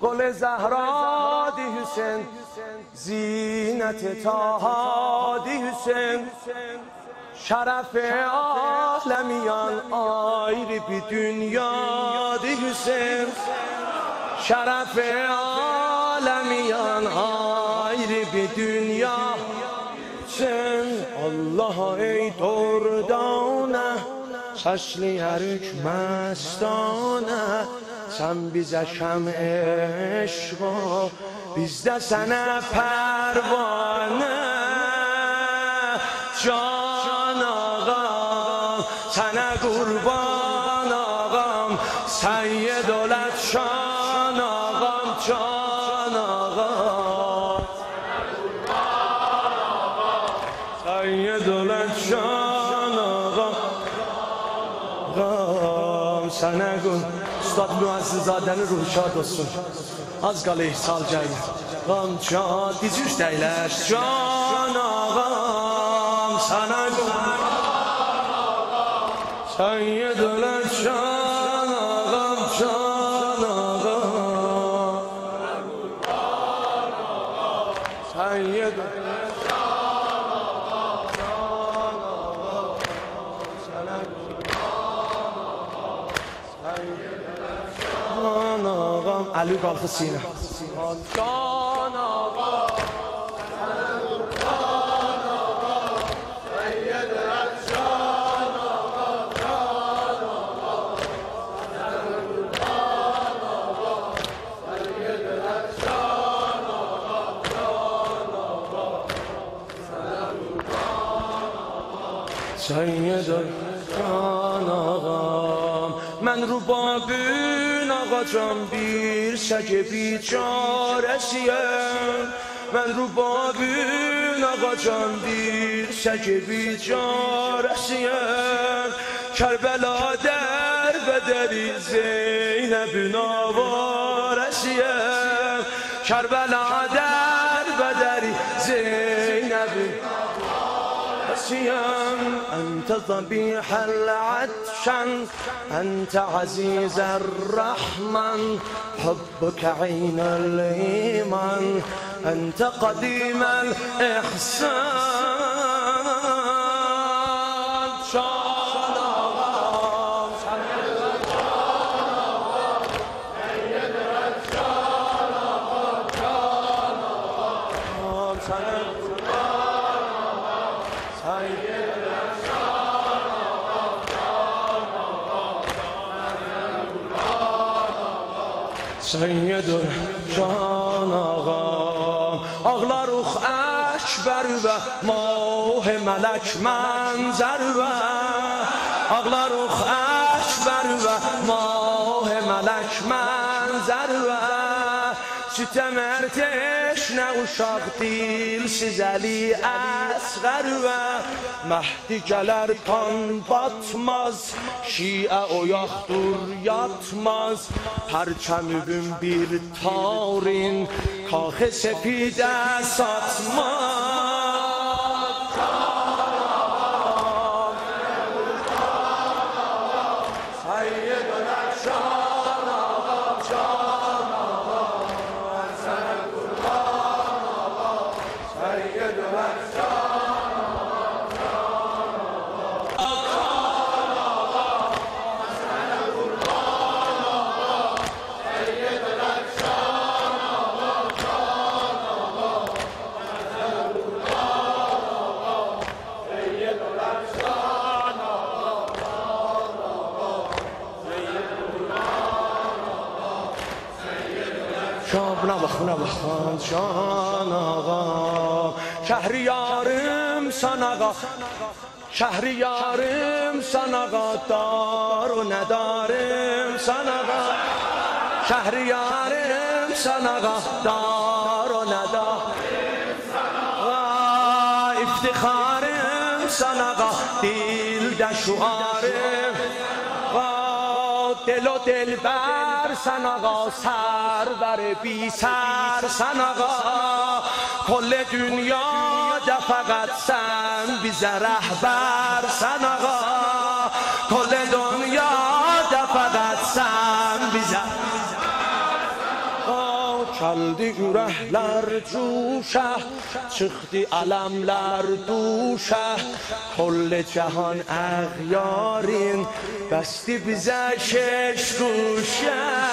گل زهرا دی حسین زینت تاها دی حسین. شرف عالمیان آیر بی دنیا دی حسین. شرف عالمیان آیر بی دنیا. حسین الله ای دردانه فصلی هرک مستانه. سن بیزه شم عشقا بیزده سنه پروانه. جان آقام سنه قربان آقام سید دولت شان آقام جان آقام. sana gül Üstad Müazzizade'nin ruhu şad olsun. Az kalı ihsal cayın Gam diz üst eyler Can ağam sana gül Seyyidül Can علی قلخ سینه. جان آقا. من رو بابون آقا جان بیر سگ بیچارسیم من رو بابون آقا جان بیر سگ بیچارسیم کربلا در بدری زینب نوارسیم کربلا در بدری زینب ناسيا أنت ضبيح العطشان. أنت عزيز الرحمن. حبك عين الإيمان. أنت قديم الإحسان. سید جان آقا. آغلا روخ اکبر و ماه ملک منظر و. آغلا روخ اکبر و ماه ملک منظر و ستم تشنه uşaq dilsiz Əli əsğər və Məhdi gələr tan batmaz Şiə oyaqdur yatmaz Pərçəmübün bir tarin Kaxı sepidə satmaz شام نبخ نبخ شان آقا. شهریارم سن آقا. شهریارم سن آقا. دار و ندارم سن آقا. شهریارم سن آقا. دار و ندارم افتخارم سن آقا. دل دشوارم دل و دل بر سن آقا سر بر بی سر سن آقا کل دنیا ده فقط سن بی رهبر سن آقا Çaldı yürekler cuşa Çıktı alemler duşa Kol cihan ağyarin Besti bize şeş kuşa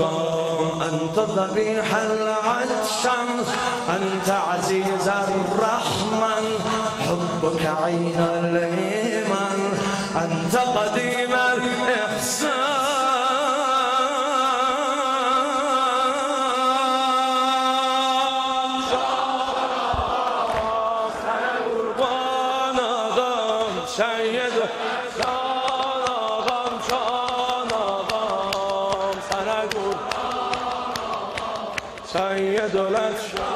أنت ضريح العطشان أنت عزيز الرحمن. حبك عين الإيمان. أنت قديم الإحسان. قربان آقام سید آقام سنگو سید الاشیاء